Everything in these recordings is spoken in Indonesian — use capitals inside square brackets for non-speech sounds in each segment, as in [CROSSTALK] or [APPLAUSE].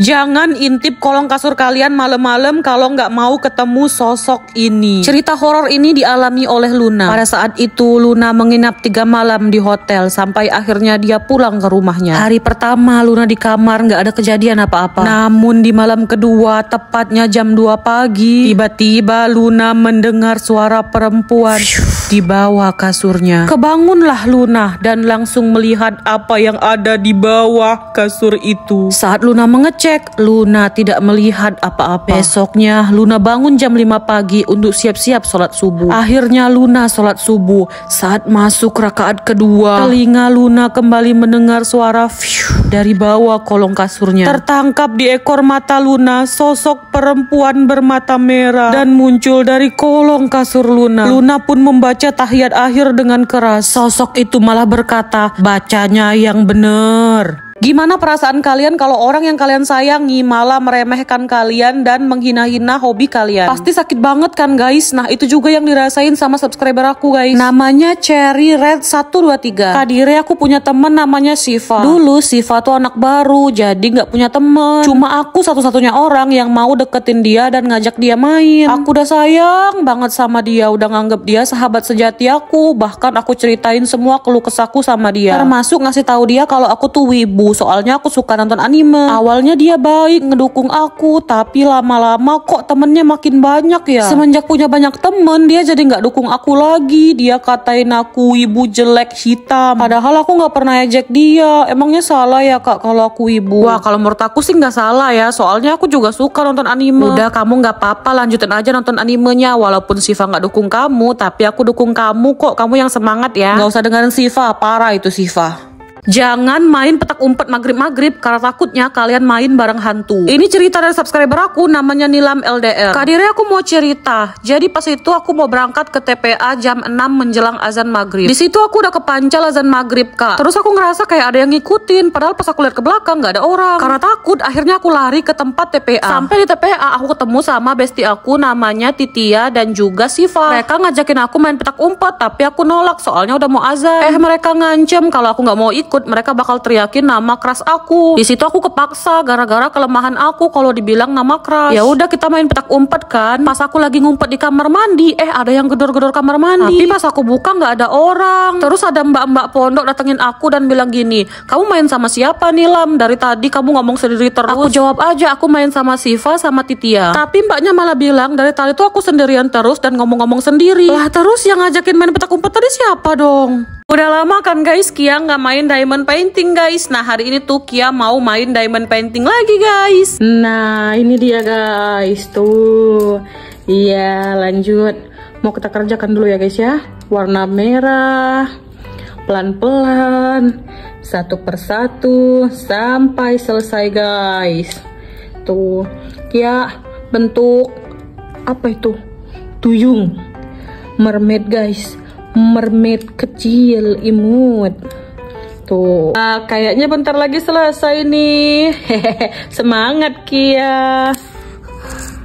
Jangan intip kolong kasur kalian malam-malam kalau nggak mau ketemu sosok ini. Cerita horor ini dialami oleh Luna. Pada saat itu Luna menginap tiga malam di hotel sampai akhirnya dia pulang ke rumahnya. Hari pertama Luna di kamar nggak ada kejadian apa-apa. Namun di malam kedua tepatnya jam 2 pagi tiba-tiba Luna mendengar suara perempuan di bawah kasurnya. Kebangunlah Luna dan langsung melihat apa yang ada di bawah kasur itu. Saat Luna mengecek Cek, Luna tidak melihat apa-apa. Besoknya, Luna bangun jam 5 pagi untuk siap-siap sholat subuh. Akhirnya Luna sholat subuh. Saat masuk rakaat kedua, telinga Luna kembali mendengar suara fiu dari bawah kolong kasurnya. Tertangkap di ekor mata Luna, sosok perempuan bermata merah dan muncul dari kolong kasur Luna. Luna pun membaca tahiyat akhir dengan keras. Sosok itu malah berkata, bacanya yang benar. Gimana perasaan kalian kalau orang yang kalian sayangi malah meremehkan kalian dan menghina-hina hobi kalian? Pasti sakit banget kan guys? Nah itu juga yang dirasain sama subscriber aku guys. Namanya Cherry Red 123. Kadire aku punya temen namanya Siva. Dulu Siva tuh anak baru jadi nggak punya temen. Cuma aku satu-satunya orang yang mau deketin dia dan ngajak dia main. Aku udah sayang banget sama dia, udah nganggep dia sahabat sejati aku. Bahkan aku ceritain semua keluh kesahku sama dia. Termasuk ngasih tahu dia kalau aku tuh wibu soalnya aku suka nonton anime. Awalnya dia baik ngedukung aku, tapi lama-lama kok temennya makin banyak ya. Semenjak punya banyak temen, dia jadi nggak dukung aku lagi. Dia katain aku ibu jelek hitam. Padahal aku nggak pernah ejek dia. Emangnya salah ya kak kalau aku ibu? Wah kalau menurut aku sih nggak salah ya. Soalnya aku juga suka nonton anime. Udah kamu nggak apa-apa lanjutin aja nonton animenya. Walaupun Siva nggak dukung kamu, tapi aku dukung kamu kok. Kamu yang semangat ya. Nggak usah dengerin Siva, parah itu Siva. Jangan main petak umpet maghrib-maghrib karena takutnya kalian main bareng hantu. Ini cerita dari subscriber aku namanya Nilam LDR. Kadire aku mau cerita. Jadi pas itu aku mau berangkat ke TPA jam 6 menjelang azan maghrib. Di situ aku udah kepancal azan maghrib kak. Terus aku ngerasa kayak ada yang ngikutin. Padahal pas aku lihat ke belakang nggak ada orang. Karena takut akhirnya aku lari ke tempat TPA. Sampai di TPA aku ketemu sama bestie aku namanya Titia dan juga Siva. Mereka ngajakin aku main petak umpet tapi aku nolak soalnya udah mau azan. Eh mereka ngancem kalau aku nggak mau ikut ikut mereka bakal teriakin nama keras aku. Di situ aku kepaksa gara-gara kelemahan aku kalau dibilang nama keras. Ya udah kita main petak umpet kan. Pas aku lagi ngumpet di kamar mandi eh ada yang gedor-gedor kamar mandi. Tapi pas aku buka nggak ada orang. Terus ada mbak-mbak pondok datengin aku dan bilang gini kamu main sama siapa nih Lam? Dari tadi kamu ngomong sendiri terus. Aku jawab aja aku main sama Siva sama Titia. Tapi mbaknya malah bilang dari tadi tuh aku sendirian terus dan ngomong-ngomong sendiri. Lah terus yang ngajakin main petak umpet tadi siapa dong Udah lama kan guys Kia nggak main diamond painting guys. Nah hari ini tuh Kia mau main diamond painting lagi guys. Nah ini dia guys tuh. Iya lanjut. Mau kita kerjakan dulu ya guys ya. Warna merah. Pelan-pelan. Satu persatu sampai selesai guys. Tuh Kia bentuk apa itu? Tuyung. Mermaid guys mermaid kecil imut. Tuh. Nah, kayaknya bentar lagi selesai nih hehehe. Semangat Kia.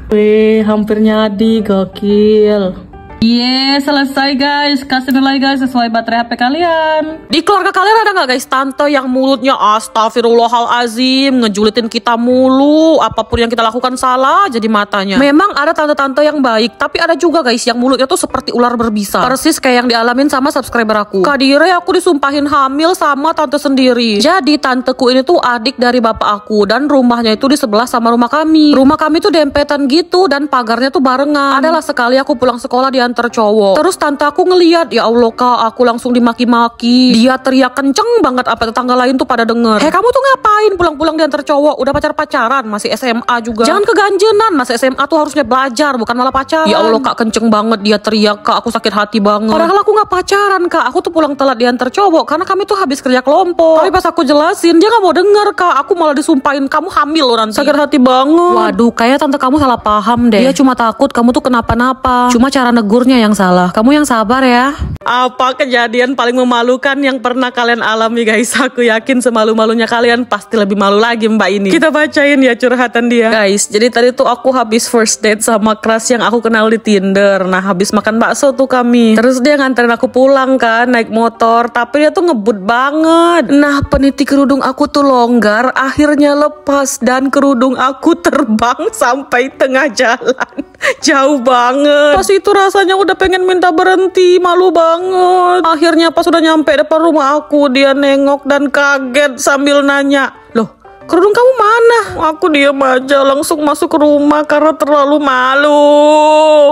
Wih, hampir nyadi gokil Iya, yeah, selesai guys. Kasih nilai guys sesuai baterai HP kalian. Di keluarga kalian ada nggak guys tante yang mulutnya astagfirullahalazim ngejulitin kita mulu, apa pun yang kita lakukan salah jadi matanya. Memang ada tante-tante yang baik, tapi ada juga guys yang mulutnya tuh seperti ular berbisa. Persis kayak yang dialamin sama subscriber aku. Kadire aku disumpahin hamil sama tante sendiri. Jadi tanteku ini tuh adik dari bapak aku dan rumahnya itu di sebelah sama rumah kami. Rumah kami tuh dempetan gitu dan pagarnya tuh barengan. Adalah sekali aku pulang sekolah di antar cowok. Terus tante aku ngeliat, ya Allah kak, aku langsung dimaki-maki. Dia teriak kenceng banget apa tetangga lain tuh pada denger. Hei kamu tuh ngapain pulang-pulang diantar cowok? Udah pacar-pacaran, masih SMA juga. Jangan keganjenan, masih SMA tuh harusnya belajar, bukan malah pacaran. Ya Allah kak, kenceng banget dia teriak kak, aku sakit hati banget. Padahal aku nggak pacaran kak, aku tuh pulang telat diantar cowok karena kami tuh habis kerja kelompok. Tapi pas aku jelasin, dia nggak mau denger kak, aku malah disumpahin kamu hamil loh nanti. Sakit hati banget. Waduh, kayak tante kamu salah paham deh. Dia cuma takut kamu tuh kenapa-napa. Cuma cara negur negurnya yang salah. Kamu yang sabar ya. Apa kejadian paling memalukan yang pernah kalian alami guys? Aku yakin semalu-malunya kalian pasti lebih malu lagi mbak ini. Kita bacain ya curhatan dia. Guys, jadi tadi tuh aku habis first date sama crush yang aku kenal di Tinder. Nah habis makan bakso tuh kami. Terus dia nganterin aku pulang kan naik motor. Tapi dia tuh ngebut banget. Nah peniti kerudung aku tuh longgar. Akhirnya lepas dan kerudung aku [LAUGHS] terbang sampai tengah jalan. Jauh banget. Pas itu rasanya udah pengen minta berhenti. Malu banget. Akhirnya pas sudah nyampe depan rumah aku, dia nengok dan kaget sambil nanya, loh kerudung kamu mana? Aku diam aja langsung masuk ke rumah karena terlalu malu.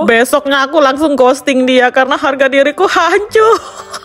Besoknya aku langsung ghosting dia karena harga diriku hancur. [LAUGHS]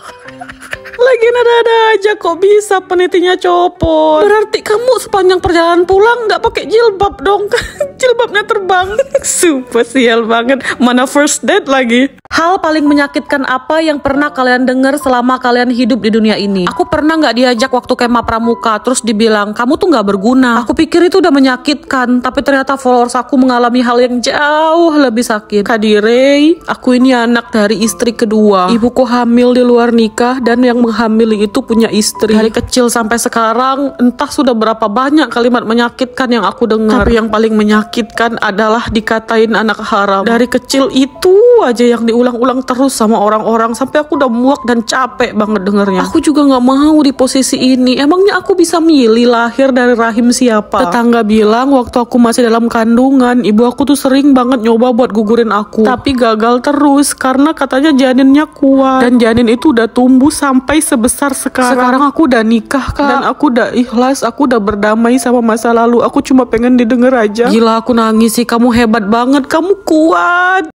Lagi ada-ada aja kok bisa penitinya copot. Berarti kamu sepanjang perjalanan pulang nggak pakai jilbab dong? [LAUGHS] Jilbabnya terbang. [LAUGHS] Super sial banget. Mana first date lagi? Hal paling menyakitkan apa yang pernah kalian dengar selama kalian hidup di dunia ini? Aku pernah nggak diajak waktu kema pramuka terus dibilang kamu tuh nggak berguna. Aku pikir itu udah menyakitkan, tapi ternyata followers aku mengalami hal yang jauh lebih sakit. Kadire, aku ini anak dari istri kedua. Ibuku hamil di luar nikah dan yang menghamili itu punya istri. Dari kecil sampai sekarang, entah sudah berapa banyak kalimat menyakitkan yang aku dengar. Tapi yang paling menyakitkan adalah dikatain anak haram. Dari kecil itu aja yang diulang-ulang terus sama orang-orang sampai aku udah muak dan capek banget dengernya. Aku juga nggak mau di posisi ini. Emangnya aku bisa milih lahir dari rahim siapa? Tetangga bilang waktu aku masih dalam kandungan, ibu aku tuh sering banget nyoba buat gugurin aku. Tapi gagal terus karena katanya janinnya kuat. Dan janin itu udah tumbuh sampai sebesar sekarang. Sekarang aku udah nikah kak. Dan aku udah ikhlas, aku udah berdamai sama masa lalu. Aku cuma pengen didengar aja. Gila aku nangis sih, kamu hebat banget, kamu kuat.